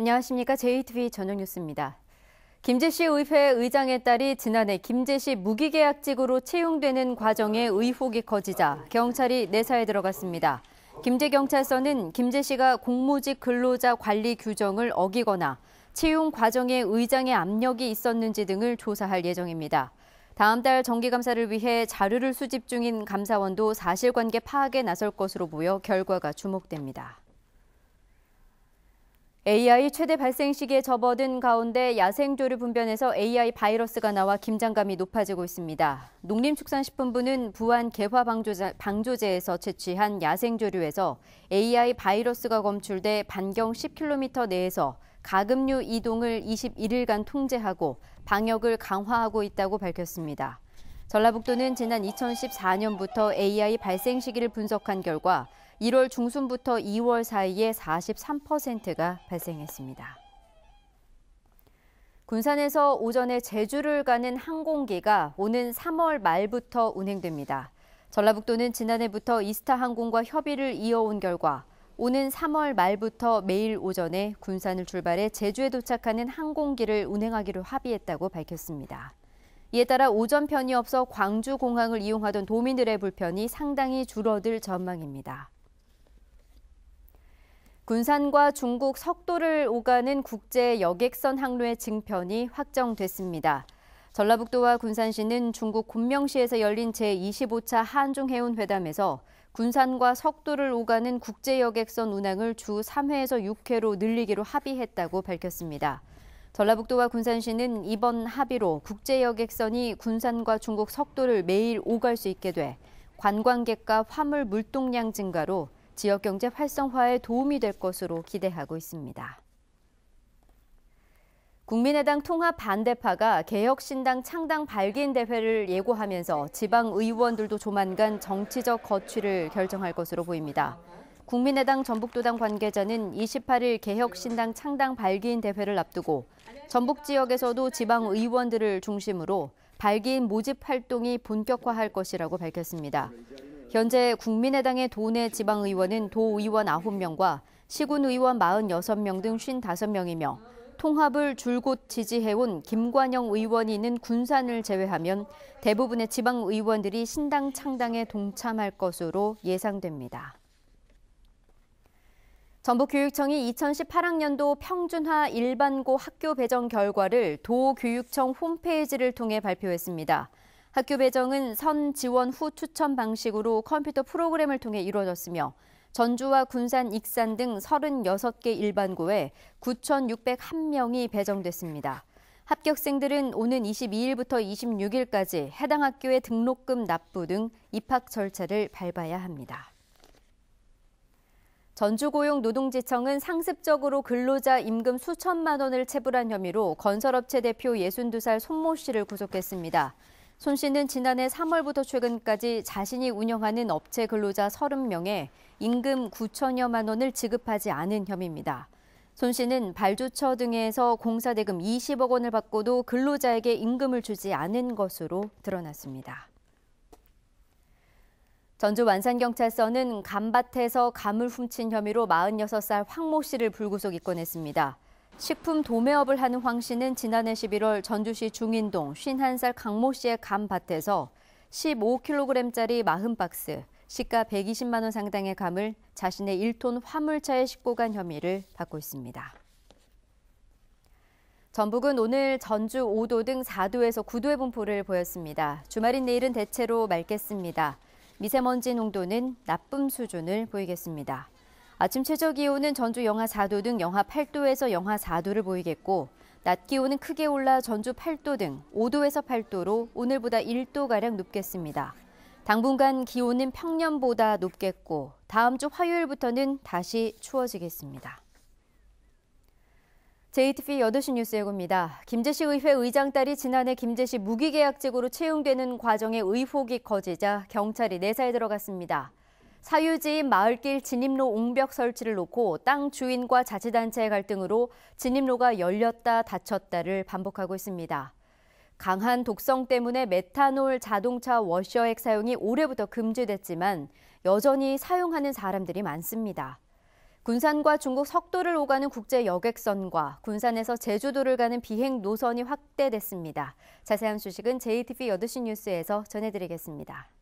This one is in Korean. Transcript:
안녕하십니까. JTV 저녁 뉴스입니다. 김재시 의회 의장의 딸이 지난해 김재시 무기계약직으로 채용되는 과정에 의혹이 커지자 경찰이 내사에 들어갔습니다. 김제경찰서는 김재시가 공무직 근로자 관리 규정을 어기거나 채용 과정에 의장의 압력이 있었는지 등을 조사할 예정입니다. 다음 달 정기감사를 위해 자료를 수집 중인 감사원도 사실관계 파악에 나설 것으로 보여 결과가 주목됩니다. AI 최대 발생 시기에 접어든 가운데 야생조류 분변에서 AI 바이러스가 나와 김장감이 높아지고 있습니다. 농림축산식품부는 부안 개화 방조제, 에서 채취한 야생조류에서 AI 바이러스가 검출돼 반경 10km 내에서 가금류 이동을 21일간 통제하고 방역을 강화하고 있다고 밝혔습니다. 전라북도는 지난 2014년부터 AI 발생 시기를 분석한 결과 1월 중순부터 2월 사이에 43%가 발생했습니다. 군산에서 오전에 제주를 가는 항공기가 오는 3월 말부터 운행됩니다. 전라북도는 지난해부터 이스타 항공과 협의를 이어온 결과 오는 3월 말부터 매일 오전에 군산을 출발해 제주에 도착하는 항공기를 운행하기로 합의했다고 밝혔습니다. 이에 따라 오전 편이 없어 광주 공항을 이용하던 도민들의 불편이 상당히 줄어들 전망입니다. 군산과 중국 석도를 오가는 국제 여객선 항로의 증편이 확정됐습니다. 전라북도와 군산시는 중국 곤명시에서 열린 제25차 한중해운 회담에서 군산과 석도를 오가는 국제 여객선 운항을 주 3회에서 6회로 늘리기로 합의했다고 밝혔습니다. 전라북도와 군산시는 이번 합의로 국제 여객선이 군산과 중국 석도를 매일 오갈 수 있게 돼 관광객과 화물 물동량 증가로 지역 경제 활성화에 도움이 될 것으로 기대하고 있습니다. 국민의당 통합 반대파가 개혁신당 창당 발기인 대회를 예고하면서 지방 의원들도 조만간 정치적 거취를 결정할 것으로 보입니다. 국민의당 전북도당 관계자는 28일 개혁신당 창당 발기인 대회를 앞두고 전북 지역에서도 지방 의원들을 중심으로 발기인 모집 활동이 본격화할 것이라고 밝혔습니다. 현재 국민의당의 도내 지방의원은 도의원 9명과 시군의원 46명 등 55명이며 통합을 줄곧 지지해온 김관영 의원이 있는 군산을 제외하면 대부분의 지방의원들이 신당 창당에 동참할 것으로 예상됩니다. 전북교육청이 2018학년도 평준화 일반고 학교 배정 결과를 도교육청 홈페이지를 통해 발표했습니다. 학교 배정은 선 지원 후 추천 방식으로 컴퓨터 프로그램을 통해 이루어졌으며 전주와 군산, 익산 등 36개 일반고에 9,601명이 배정됐습니다. 합격생들은 오는 22일부터 26일까지 해당 학교의 등록금 납부 등 입학 절차를 밟아야 합니다. 전주고용노동지청은 상습적으로 근로자 임금 수천만 원을 체불한 혐의로 건설업체 대표 62살 손모 씨를 구속했습니다. 손 씨는 지난해 3월부터 최근까지 자신이 운영하는 업체 근로자 30명에 임금 9천여만 원을 지급하지 않은 혐의입니다. 손 씨는 발주처 등에서 공사 대금 20억 원을 받고도 근로자에게 임금을 주지 않은 것으로 드러났습니다. 전주 완산경찰서는 감밭에서 감을 훔친 혐의로 46살 황 모 씨를 불구속 입건했습니다. 식품 도매업을 하는 황 씨는 지난해 11월 전주시 중인동 51살 강모 씨의 감밭에서 15kg짜리 40박스, 시가 120만 원 상당의 감을 자신의 1톤 화물차에 싣고 간 혐의를 받고 있습니다. 전북은 오늘 전주 5도 등 4도에서 9도의 분포를 보였습니다. 주말인 내일은 대체로 맑겠습니다. 미세먼지 농도는 나쁨 수준을 보이겠습니다. 아침 최저 기온은 전주 영하 4도 등 영하 8도에서 영하 4도를 보이겠고 낮 기온은 크게 올라 전주 8도 등 5도에서 8도로 오늘보다 1도가량 높겠습니다. 당분간 기온은 평년보다 높겠고 다음 주 화요일부터는 다시 추워지겠습니다. JTV 8시 뉴스 예고입니다. 김재시 의회 의장 딸이 지난해 김재시 무기계약직으로 채용되는 과정에 의혹이 커지자 경찰이 내사에 들어갔습니다. 사유지인 마을길 진입로 옹벽 설치를 놓고 땅 주인과 자치단체의 갈등으로 진입로가 열렸다 닫혔다를 반복하고 있습니다. 강한 독성 때문에 메탄올 자동차 워셔액 사용이 올해부터 금지됐지만 여전히 사용하는 사람들이 많습니다. 군산과 중국 석도를 오가는 국제 여객선과 군산에서 제주도를 가는 비행 노선이 확대됐습니다. 자세한 소식은 JTV 8시 뉴스에서 전해드리겠습니다.